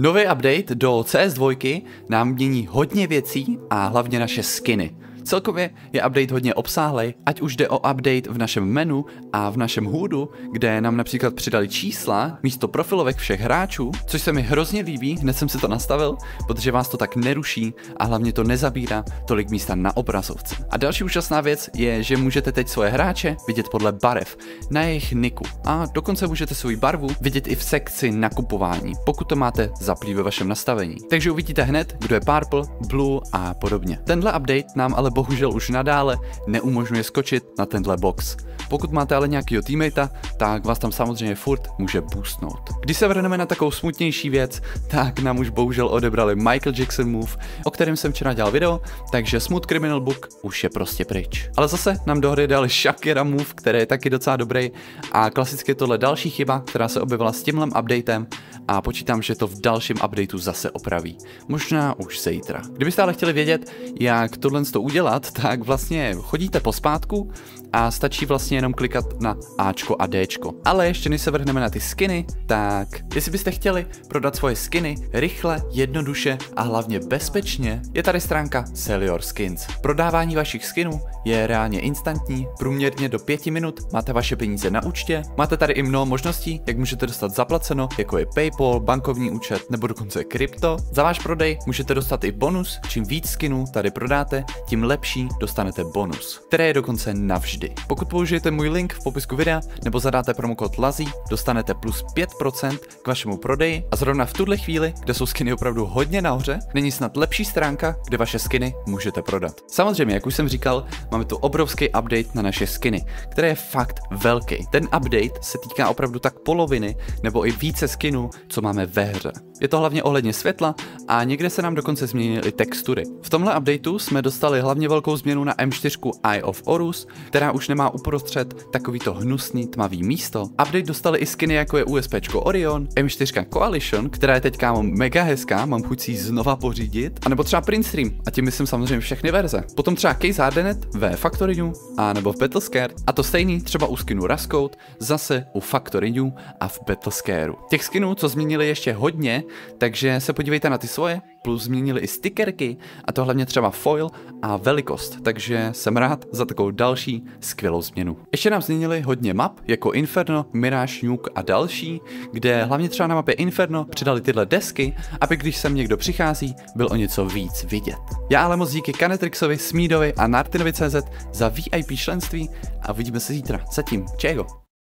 Nový update do CS2 nám mění hodně věcí a hlavně naše skiny. Celkově je update hodně obsáhlej, ať už jde o update v našem menu a v našem hoodu, kde nám například přidali čísla místo profilovek všech hráčů, což se mi hrozně líbí, hned jsem si to nastavil, protože vás to tak neruší a hlavně to nezabírá tolik místa na obrazovce. A další úžasná věc je, že můžete teď svoje hráče vidět podle barev na jejich niku a dokonce můžete svou barvu vidět i v sekci nakupování, pokud to máte zaplý ve vašem nastavení. Takže uvidíte hned, kdo je purple, blue a podobně. Tenhle update nám ale bohužel už nadále neumožňuje skočit na tenhle box. Pokud máte ale nějakýho teammatea, tak vás tam samozřejmě furt může boostnout. Když se vrhneme na takovou smutnější věc, tak nám už bohužel odebrali Michael Jackson Move, o kterém jsem včera dělal video, takže Smooth Criminal Book už je prostě pryč. Ale zase nám do hry dali Shakira Move, který je taky docela dobrý a klasicky tohle další chyba, která se objevila s tímhle updatem a počítám, že to v dalším updateu zase opraví. Možná už zítra. Kdybyste ale chtěli vědět, jak tohle to udělat, tak vlastně chodíte pospátku a stačí vlastně jenom klikat na Ačko a Dčko. Ale ještě než se vrhneme na ty skiny, tak jestli byste chtěli prodat svoje skiny rychle, jednoduše a hlavně bezpečně, je tady stránka Sell Your Skins. Prodávání vašich skinů je reálně instantní, průměrně do 5 minut máte vaše peníze na účtě, máte tady i mnoho možností, jak můžete dostat zaplaceno, jako je PayPal, bankovní účet nebo dokonce krypto. Za váš prodej můžete dostat i bonus, čím víc skinů tady prodáte, tím lepší dostanete bonus, které je dokonce navždy. Pokud použijete můj link v popisku videa nebo zadáte promokód LAZI, dostanete plus 5% k vašemu prodeji a zrovna v tuhle chvíli, kde jsou skiny opravdu hodně nahoře, není snad lepší stránka, kde vaše skiny můžete prodat. Samozřejmě, jak už jsem říkal, máme tu obrovský update na naše skiny, který je fakt velký. Ten update se týká opravdu tak poloviny nebo i více skinů, co máme ve hře. Je to hlavně ohledně světla a někde se nám dokonce změnily textury. V tomhle updateu jsme dostali hlavně velkou změnu na M4 Eye of Horus, která už nemá uprostřed takovýto hnusný tmavý místo. Update dostali i skiny jako je USP Orion, M4 Coalition, která je teďka mega hezká, mám chuť si ji znova pořídit, a nebo třeba Prince Stream, a tím myslím samozřejmě všechny verze. Potom třeba Case Hardenet ve Factory New, a nebo v Battlescare, a to stejný třeba u skinu Rascode, zase u Factory New a v Battlescareu. Těch skinů, co změnili ještě hodně, takže se podívejte na ty svoje, plus změnili i stickerky, a to hlavně třeba foil a velikost, takže jsem rád za takovou další skvělou změnu. Ještě nám změnili hodně map, jako Inferno, Mirage, Nuke a další, kde hlavně třeba na mapě Inferno přidali tyhle desky, aby když sem někdo přichází, byl o něco víc vidět. Já ale moc díky Kanetrixovi, Smídovi a Nartinovi.cz za VIP členství a uvidíme se zítra. Zatím, čego.